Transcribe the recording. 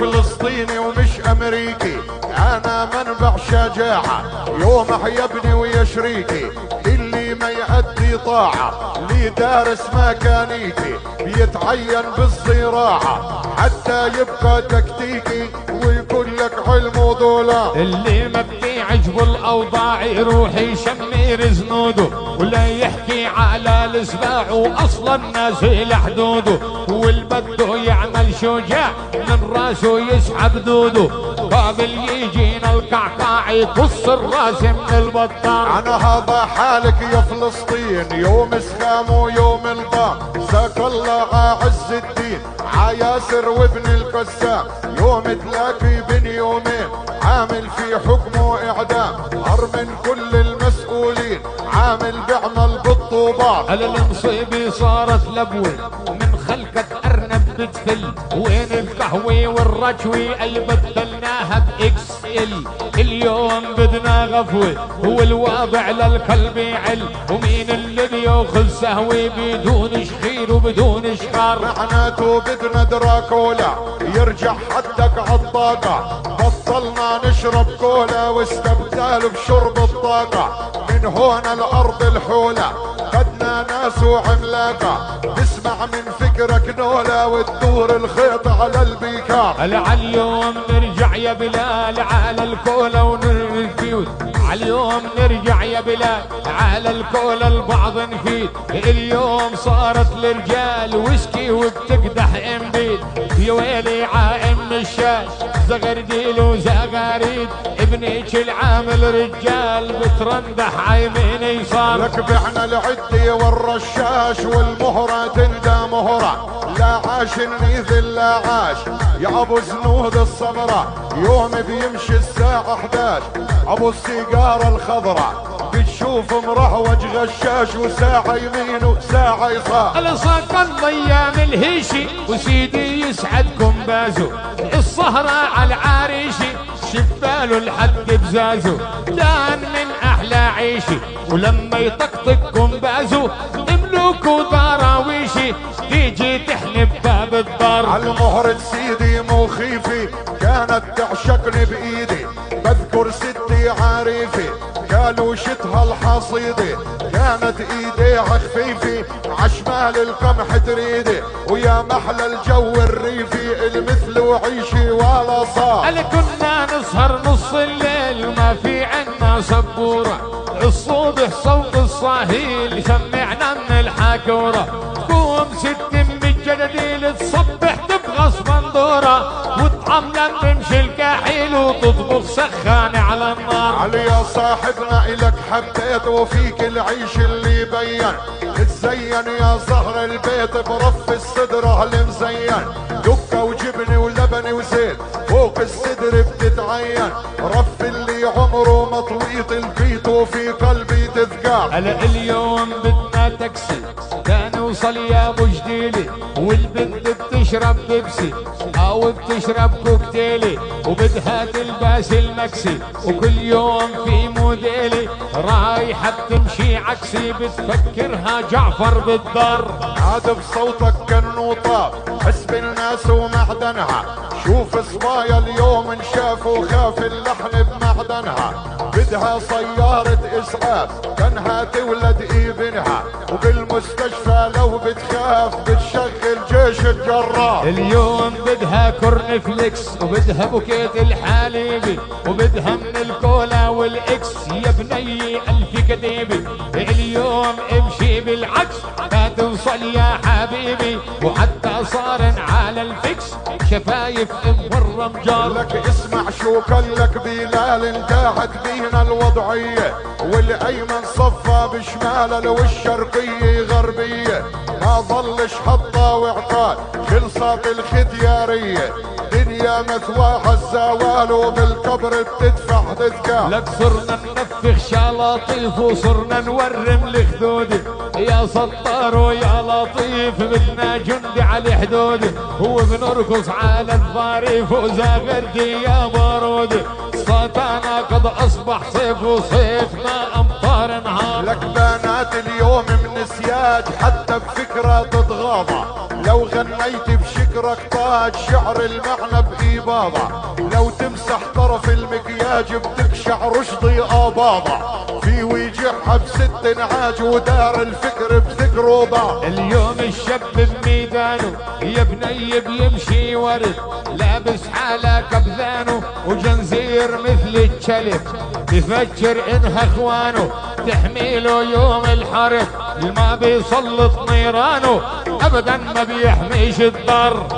فلسطيني ومش أمريكي. أنا منبع شجاعة. يوم يبني ويا شريكي اللي ما يأدي طاعة. لي دارس ميكانيكي بيتعين بالزراعة. حتى يبقى تكتيكي ويقول لك علم ودولار اللي ما بيعجبه الاوضاع يروح يشمر زنوده ولا يحكي على السباع واصلا نازل حدوده. والبده شجاع من راسه يسحب دوده قابل يجينا القعقاع يقص الراس من البطار أنا هذا حالك يا فلسطين يوم سخام ويوم الباء ساك الله عز الدين عياسر وابن القسام. يوم تلاقي بين يومين عامل في حكمه اعدام من كل المسؤولين عامل بيعمل بالطوبات على المصيبة صارت خلقة بتفل وين القهوة والرجوة أي بدلناها بإكس إل. اليوم بدنا غفوة والواضع للكلب يعل ومين اللي بياخذ سهوة بدون شخير وبدون شخار معناته بدنا دراكولا يرجع حدك عالطاقة. بطلنا نشرب كولا واستبدال بشرب الطاقة. من هون الأرض الحولة. ناس وعملاقة. نسمع من فكرك نولا وتدور الخيط على البيكار. اليوم نرجع يا بلال على الكولا ونرفيوت. على اليوم نرجع يا بلال على الكولا البعض نفيد. اليوم صارت الرجال ويسكي وبتقدح إمبيد. يا ويلي عائم الشاش زغرديل ابنك العامل رجال بترندح عيمين يصار؟ لك بعنا العدي والرشاش والمهرة تندى مهرة. لا عاش النيذ لا عاش. يا أبو زنود الصبرة يوم بيمشي الساعة 11 أبو السيجارة الخضراء بتشوف مرهوج غشاش وساعة يمين وساعة يسار. الصق أيام الهيشي وسيدي يسعدكم بازو. الصهرة على العريشي شباله لحد بزازو دان من أحلى عيشي. ولما يطقطقكم بازو املكوا دراويشي. تيجي تحلب باب الدار على المهرة سيدي مخيفي كانت تعشقني بايدي عارفي قالوا شتها الحصيدة كانت ايديها خفيفة عشمال القمح تريدي. ويا محلى الجو الريفي المثل وعيشي ولا صار. هل كنا نسهر نص الليل؟ وما في عنا سبورة. الصبح صوت الصهيل سمعنا من الحاكورة. قوم ست من الجداديل تصبح تبغى صبندورة وطعمنا تمشي الكحيل وتطبخ سخان صاحبنا إلك حبيت وفيك العيش اللي بين. تزين يا زهر البيت برف الصدر المزين دكة وجبني ولبني وزيت فوق الصدر بتتعين. رف اللي عمره ما طويت البيت وفي قلبي تذكار. هلا اليوم بدنا تاكسي نوصل يا ابو جديلي والبنت بتشرب بيبسي أو بتشرب كوكتيلي وبدها تلبس المكسي وكل يوم في موديلي رايحة بتمشي عكسي بتفكرها جعفر بالدار. عاد بصوتك كالنوطة حس بالناس ومعدنها شوف صبايا اليوم انشافوا خاف اللحن بمعدنها بدها سيارة إسعاف كانها تولد إبنها وبالمستشفى لو بتخاف بتشغل جيش الجراح. اليوم بدها كورنفليكس وبدها بوكيت الحليبي وبدها من الكولا والإكس. يا بني ألف كديبي اليوم امشي بالعكس. لا توصل يا حبيبي وحتى صار على الفكس شفايف ام الرمجال لك اسمع شو كلك بلال انتهت بينا الوضعية. والأيمن صفى بشمال والشرقية غربية. ما ظلش حطة وعقال خلصت الختيارية دنيا مثواها الزوال وبالقبر بتدفع تذكار لك صرنا ننفخ شلاطيف وصرنا نورم الخدود يا سطار ويا لطيف بدنا جندي على حدود وبنرقص على الظريف وزاغردي يا بارود صوتنا قد أصبح صيف وصيفنا أمطار نهار. لك بنات اليوم من سياج حتى بفكرة تتغاضى. غنيت بشكرك طاج شعر المعنى بإباضة لو تمسح طرف المكياج بتقشع رشدي آباضة. في وجهها بست نعاج ودار الفكر بذكر وضع اليوم الشاب بميدانه يا بني بيمشي ورد. لابس حالة كبذانه وجنزير مثل الكلب بفكر إنها إخوانه تحميله يوم الحرب. ما بيسلط نيرانه ابدا ما بيحميش الدار